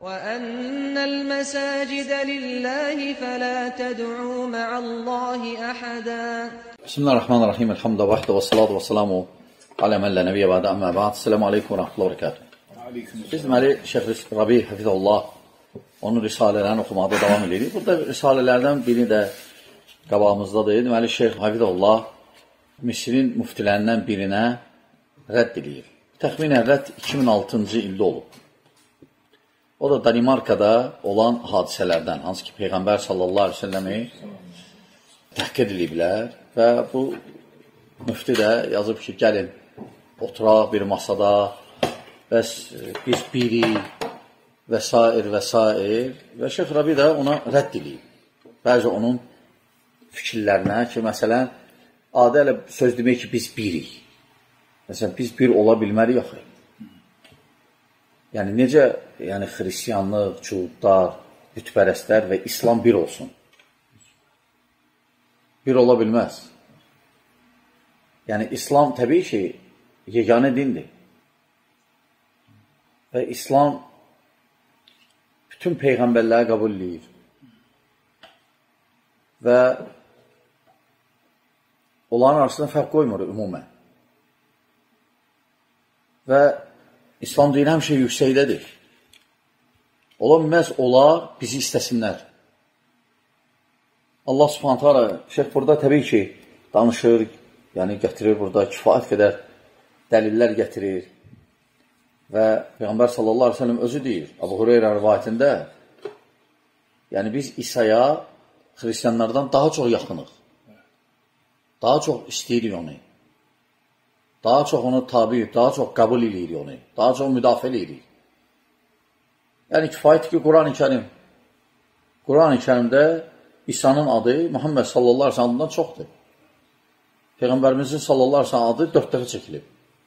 وَأَنَّ الْمَسَاجِدَ لِلَّهِ فَلَا تَدْعُوا مَعَ اللَّهِ أَحَدًا Bismillahirrahmanirrahim. Elhamdülillah vahdə və salatu və salamu alə mən lə nəbiyyə bədə əmmə bəd. Selamu aleykum və rəhmətullah və rəkatuhu. Biz deməli, Şeyx Rabi Hafizullah onun risalələrini oxumaqda davam edirik. Burada risalələrdən biri də qabağımızdadır. Deməli, Şeyx Hafizullah Misirin müftilərindən birinə rədd edir. Təxminən rədd 2006-cı ildə olub. O da Danimarkada olan hadisələrdən, hansı ki, Peyğəmbər sallallahu aleyhi ve səlləmi təhqir ediblər və bu müfti də yazıb ki, gəlin, oturaq bir masada, bəs biz biri və s. və s. və Şeyx Rabi də ona rədd edib. Bəzi onun fikirlərinə ki, məsələn, adə ilə söz demək ki, biz birik. Məsələn, biz bir ola bilmərik yaxı. Yəni, necə yəni, xristiyanlıq, cuhudlar, bütpərəstlər və İslam bir olsun? Bir ola bilməz. Yəni, İslam təbii ki, yeganə dindir. Və İslam bütün peyğəmbərləri qəbul edir. Və onların arasında fərq qoymur ümumən. Və İslam dini həmişə yüksəkdədir. Ola bilməz, onlar bizi istəsinlər. Allah subhanətə alə, şeyh burada təbii ki, danışır, yəni gətirir burada kifayət qədər dəlillər gətirir. Və Peyğəmbər sallallahu aleyhi ve sellem özü deyir, Abu Hureyra rivayətində, yəni biz İsa'ya xristiyanlardan daha çox yaxınıq. Daha çox istəyirik onu. Daha çox onu tabi, daha çox qəbul edirik onu. Daha çox müdafiə edirik. Yəni kifayət ki, Quran-ı Kərim. Quran-ı Kərimdə İsa'nın adı Muhammed sallallahu aleyhi sellem'dan çoxdur. Peyğəmbərimizin sallallahu aleyhi adı dörd dəfə çəkilib.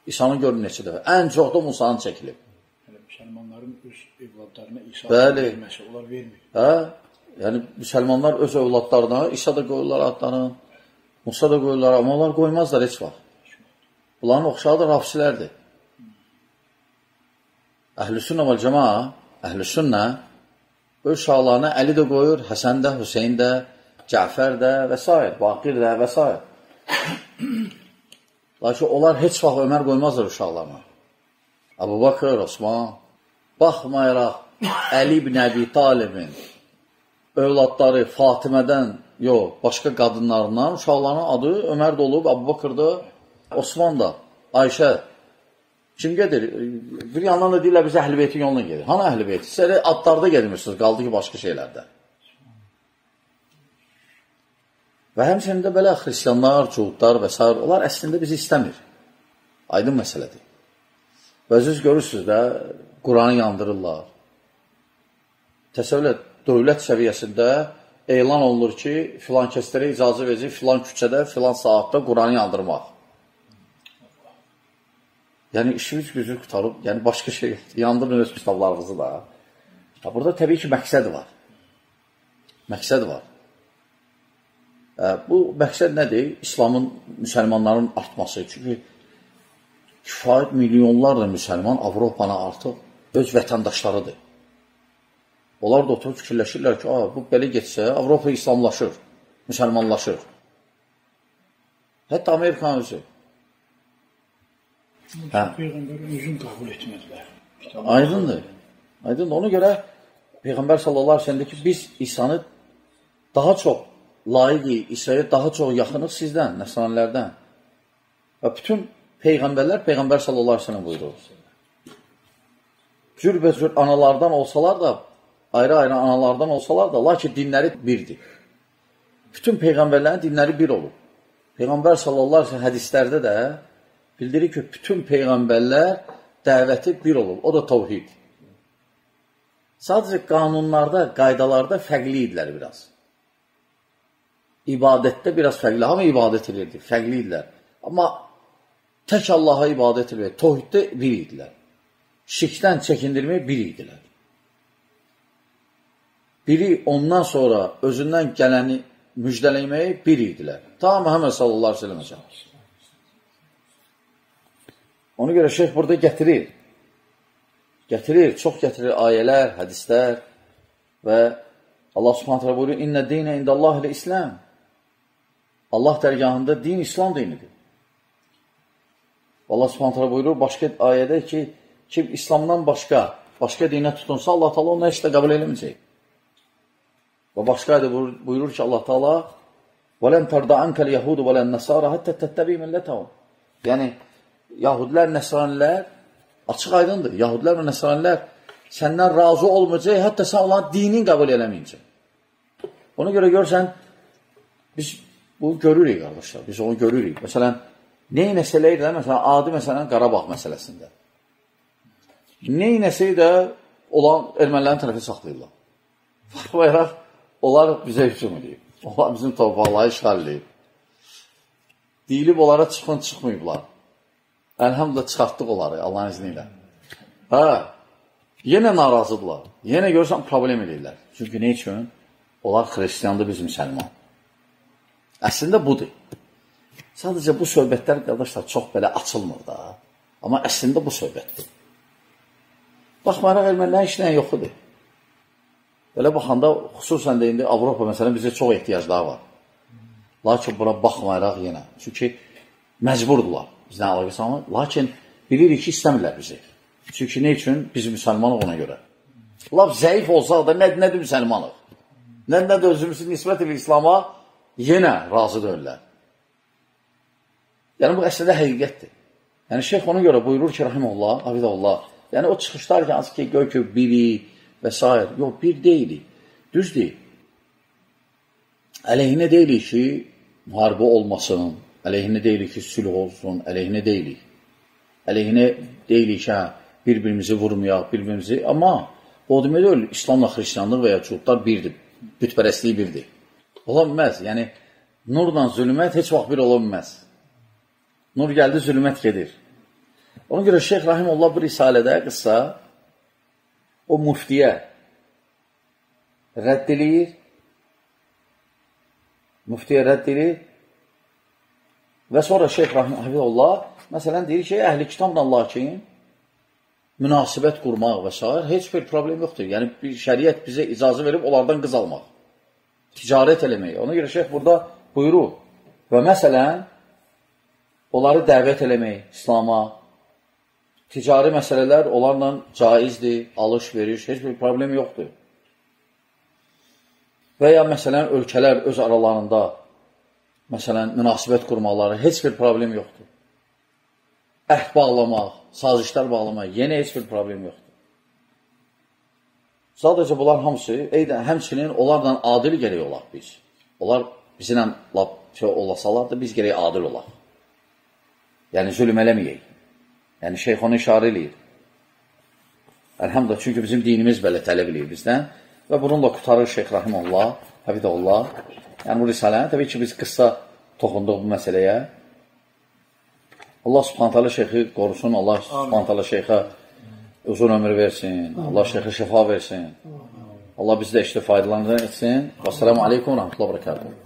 İsa'nın görün neçə dəfə. Ən çox da Musa'nın çəkilib. Yəni, müsəlmanların öz evladlarına İsa Bəli. verməsi, onlar vermir. Hə? Yəni, müsəlmanlar öz övladlarına İsa da qoyurlar adlarını, Musa da qoyurlar, amma onlar qoymazlar heç vaxt. Bunların oxşadır rafsilərdir. Əhl-i sünnə və cəma, əhl-i sünnə öz uşaqlarına Əli də qoyur, Həsən də, Hüseyin də, Cəfər də və s. Baqir də və s. Lakin onlar heç vaxt Ömər qoymazlar uşaqlarına. Abu Bakır, Osman, baxmayaraq Əli ibn Əbi Talibin övladları Fatimədən, yox, başqa qadınlarından uşaqlarının adı Ömər də olub, Abu Bakır da, Osman da, Ayşə. Kim gedir? Bir yandan da deyirlər, biz əhl-i beytin yoluna gedir. Hanı əhl-i beyti? Siz elə adlarda gedmirsiniz, qaldı ki, başqa şeylərdə. Və həmçinin də belə xristiyanlar, cuhudlar və s. onlar əslində bizi istəmir. Aydın məsələdir. Və siz görürsünüz də, Quranı yandırırlar. Təsəvvür et, dövlət səviyyəsində elan olunur ki, filan kəslərə icazə verir, filan küçədə, filan saatda Quranı yandırmaq. Yəni, işimiz gücü qutarıb, yəni başqa şey, yandırın öz kitablarınızı da. Ha, burada təbii ki, məqsəd var. Məqsəd var. Ə, bu məqsəd nədir? İslamın, müsəlmanların artması. Çünki kifayət milyonlarla müsəlman Avropanı artıq öz vətəndaşlarıdır. Onlar da oturub fikirləşirlər ki, bu belə getsə, Avropa İslamlaşır, müsəlmanlaşır. Hətta Amerikanın özü. Hə. Peyğəmbərin özünü qəbul etmədilər. Kitabı Aydındır. Aydındır. Ona görə Peyğəmbər sallallahu əleyhi və səlləm ki, biz İsa'nı daha çox layiqik, İsa'ya daha çox yaxınıq sizdən, nəsranilərdən. Və bütün peyğəmbərlər Peyğəmbər sallallahu əleyhi və səlləm buyurur. Cürbəcür analardan olsalar da, ayrı-ayrı analardan olsalar da, lakin dinləri birdir. Bütün peyğəmbərlərin dinləri bir olur. Peyğəmbər sallallahu əleyhi və səlləm hədislərdə də bildirir ki, bütün peyğəmbərlər dəvəti bir olur. O da təvhid. Sadəcə qanunlarda, qaydalarda fərqli idilər biraz. İbadətdə biraz fərqli. Hamı ibadət edirdi, fərqli idilər. Amma tək Allaha ibadət edir, təvhiddə bir idilər. Şirkdən çəkindirmək bir idilər. Biri ondan sonra özündən gələni müjdələməyi bir idilər. Ta Məhəmməd sallallahu aleyhi ve sellem. Ona görə şeyh burada gətirir. Gətirir, çox gətirir ayələr, hədislər və Allah subhanət hələ buyuruyor, İnnə dinə indəllah ilə İslam. Allah dərgahında din İslam dinidir. Allah subhanət hələ buyurur, başqa ayədə ki, kim İslamdan başqa, başqa dinə tutunsa, Allah taala onu heç də qəbul eləməyəcək. Və başqa ayədə buyurur, buyurur ki, Allah taala وَلَنْ تَرْضَ عَنْكَ الْيَهُودُ وَلَا النَّسَارَ حَتَّى تَتَّبِي مِلَّتَهُمْ Yəni, Yahudlər, Nəsranilər açıq aydındır. Yahudlər və Nəsranilər səndən razı olmayacaq, hətta sən onların dinin qəbul eləməyəcək. Ona görə görsən, biz bunu görürük, qardaşlar, biz onu görürük. Məsələn, ney məsələ ilə, məsələn, adi məsələn, Qarabağ məsələsində. Ney nəsə də olan ermənilərin tərəfi saxlayırlar. Baxmayaraq, onlar bizə hücum edib. Onlar bizim torpaqları işğal edib. Deyilib onlara çıxın, çıxmayıblar. Əlhamdülillah çıxartdıq onları Allahın izni ilə. Hə, yenə narazıdırlar. Yenə görürsən problem edirlər. Çünki nə üçün? Onlar xristiyandır, biz müsəlman. Əslində budur. Sadəcə bu söhbətlər, qardaşlar, çox belə açılmır da. Amma əslində bu söhbətdir. Baxmayaraq ermənilərin işlə yoxudur. Belə baxanda, xüsusən də indi Avropa məsələn bizə çox ehtiyacları var. Lakin buna baxmayaraq yenə. Çünki məcburdurlar bizdən əlaqə salmaq. Lakin bilirik ki, istəmirlər bizi. Çünki nə üçün? Biz müsəlmanıq ona görə. Laf zəif olsaq da nə, nədir müsəlmanıq? Nə, nədir özümüzü nisbət ilə İslama yenə razı deyirlər. Yəni, bu əslində həqiqətdir. Yəni, şeyx ona görə buyurur ki, rahimullah, abidullah, yəni o çıxışlar ki, hansı ki, göy ki, biri, və s. Yox, bir deyilik. Düz deyil. Əleyhinə deyilik ki, müharibə olmasın, əleyhinə deyilik ki, sülh olsun, əleyhinə deyilik. Əleyhinə deyilik ki, hə, bir-birimizi vurmayaq, bir-birimizi, amma o demək deyil, İslamla xristiyanlıq və ya çuqlar birdir, bütpərəstliyi birdir. Ola bilməz, yəni nurla zülmət heç vaxt bir ola bilməz. Nur gəldi, zülmət gedir. Ona görə Şeyx Rahimullah bu risalədə qısa o muftiyə rədd eləyir, muftiyə rədd eləyir və sonra Şeyx Rahim Hafizullah məsələn deyir ki, əhli kitabla lakin münasibət qurmaq və s. heç bir problem yoxdur. Yəni, bir şəriət bizə icazə verib onlardan qız almaq, ticarət eləmək. Ona görə şeyx burada buyurur və məsələn, onları dəvət eləmək İslama, ticari məsələlər onlarla caizdir, alış-veriş, heç bir problem yoxdur. Və ya məsələn, ölkələr öz aralarında məsələn, münasibət qurmaları heç bir problem yoxdur. Əhd bağlamaq, sazişlər bağlamaq, yenə heç bir problem yoxdur. Sadəcə bunlar hamısı, eydən, həmçinin onlarla adil gərək olaq biz. Onlar bizimlə lap şey olasalar da biz gərək adil olaq. Yəni, zülm eləməyək. Yəni, şeyx onu işarə eləyir. Əlhamdə, çünki bizim dinimiz belə tələb eləyir bizdən və bununla qutarır Şeyx Rahimullah, Həbidullah. Yəni, bu risaləni, təbii ki, biz qısa toxunduq bu məsələyə. Allah subhanətələ şeyxi qorusun, Allah subhanətələ şeyxə uzun ömür versin, Allah şeyxə şəfa versin. Allah bizdə işdə faydalanır etsin. Və sələmu aleykum və rəhmətullah və bərəkatuhu.